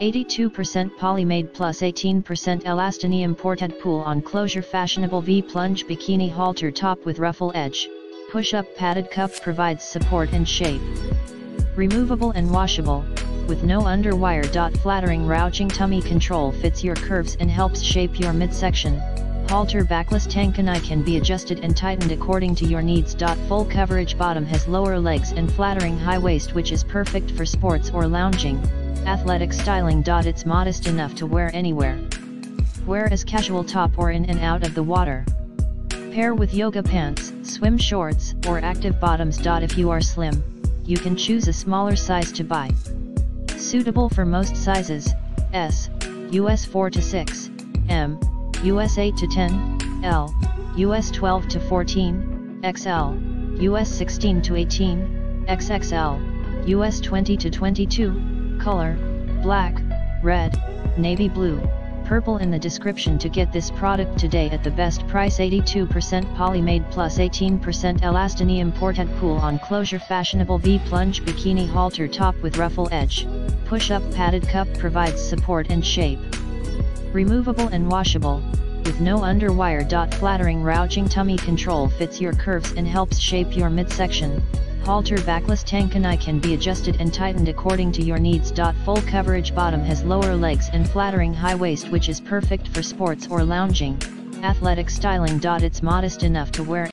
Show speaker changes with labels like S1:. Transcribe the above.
S1: 82% polyamide plus 18% elastanium imported pool on closure fashionable V-plunge bikini halter top with ruffle edge. Push-up padded cup provides support and shape. Removable and washable, with no underwire. Flattering ruching tummy control fits your curves and helps shape your midsection. Halter backless tankini can be adjusted and tightened according to your needs. Full coverage bottom has lower legs and flattering high waist which is perfect for sports or lounging. Athletic styling. It's modest enough to wear anywhere. Wear as casual top or in and out of the water. Pair with yoga pants, swim shorts, or active bottoms. If you are slim, you can choose a smaller size to buy. Suitable for most sizes, S, US 4 to 6, M, US 8 to 10, L, US 12 to 14, XL, US 16 to 18, XXL, US 20 to 22, color, black, red, navy blue, purple in the description to get this product today at the best price 82% polyamide plus 18% elastanium ported Pool on closure fashionable V-plunge bikini halter top with ruffle edge, push-up padded cup provides support and shape. Removable and washable, with no underwire. Flattering ruching tummy control fits your curves and helps shape your midsection, halter backless tankini can be adjusted and tightened according to your needs. Full coverage bottom has lower legs and flattering high waist which is perfect for sports or lounging. Athletic styling. It's modest enough to wear